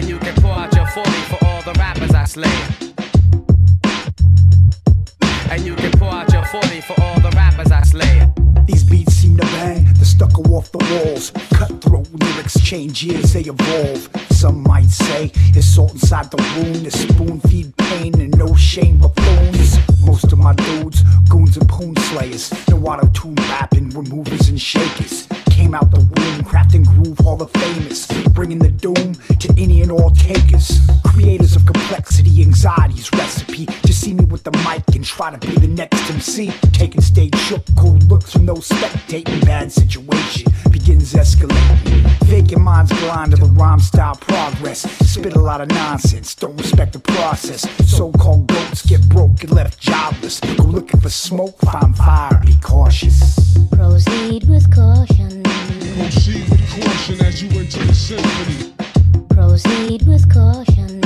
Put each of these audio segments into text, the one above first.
And you can pour out your 40 for all the rappers I slay. And you can pour out your 40 for all the rappers I slay. These beats seem to bang, the stucco off the walls. Cutthroat lyrics change years, they evolve. Some might say it's salt inside the wound, the spoon feed pain and no shame buffoons. Most of my dudes, goons and poon slayers, no auto tune rapping, removers and shakers. Came out the womb, crafting groove, hall of famous, bringing the doom to any and all takers. Creators of complexity, anxieties, recipe. to see me with the mic and try to be the next MC. Taking stage shook, cold looks from no spectating. Bad situation begins escalating. Vacant minds blind to the rhyme style progress. Spit a lot of nonsense, don't respect the process. So called goats get broke and left jobless. Go looking for smoke, find fire, be cautious. Proceed with caution. Proceed with caution as you enter the symphony. Proceed with caution.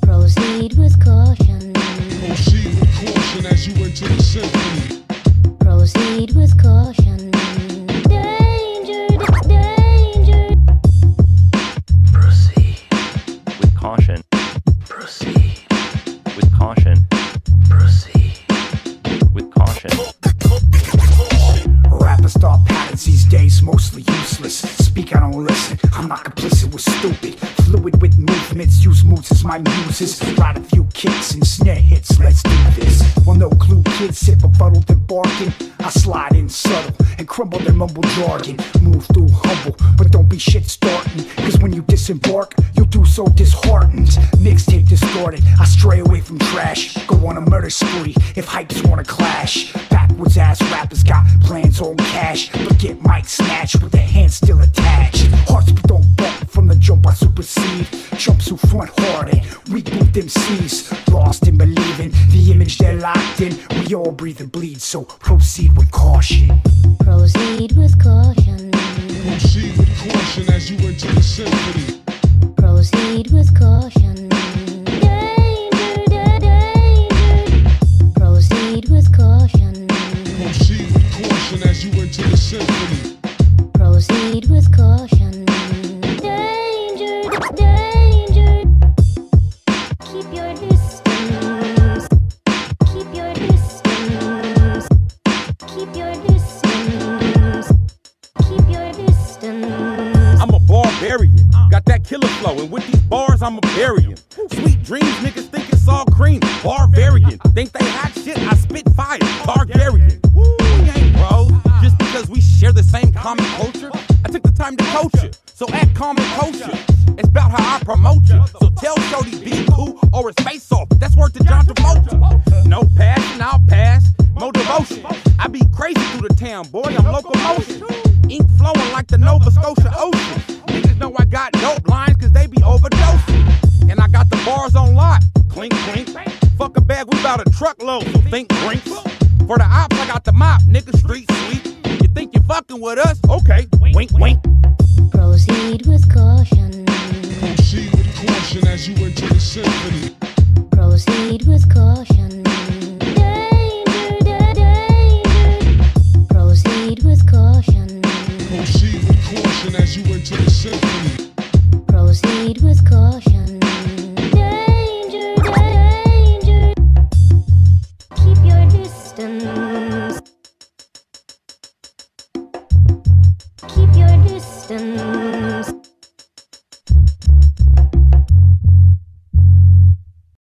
Proceed with caution. Proceed with caution as you enter the symphony. Proceed with caution. Don't listen. I'm not complicit with stupid. Fluid with movements, use moods as my muses. Write a few kicks and snare hits, let's do this. Well, no clue, kids sit befuddled and barking. I slide in subtle and crumble their mumble jargon. Move through humble, but don't be shit starting. Cause when you disembark, you'll do so disheartened. Mixtape distorted, I stray away from trash. Go on a murder spree if hypes wanna clash. Backwards ass rappers got plans on cash, but get mic snatched with their hands still attached. Hearts but don't bump from the jump I supersede. Jumps who front hard and reboot them C's. Lost in believing the image they're locked in. We all breathe and bleed, so proceed with caution. Proceed with caution. Proceed with caution as you enter the symphony. Proceed with caution as you enter the symphony. Proceed with caution. Danger, danger. Keep your distance. Keep your distance. Keep your distance. Keep your distance. I'm a barbarian. Got that killer flow, and with these bars, I'm a burying. Sweet dreams, niggas think it's all cream. Barbarian. Think they hot shit, I spit fire. Targaryen. We ain't bros. Just because we share the same common culture. I took the time to coach you. So act calm and kosher. It's about how I promote you. So tell Shorty be cool or it's face off. That's worth to John Travolta. No passion, I'll pass. More devotion. I be crazy through the town, boy. I'm locomotion. Ink flowing like the Nova Scotia Ocean. Niggas know I got dope lines cause they be overdosing. Bout a so think drinks. For the ops, I got the mop, nigga street sweep. You think you fucking with us? Okay, wink, wink. Proceed with caution. Proceed with caution as you enter the symphony. Proceed with caution. Danger, da- danger. Proceed with caution. Proceed with caution as you enter the symphony. And.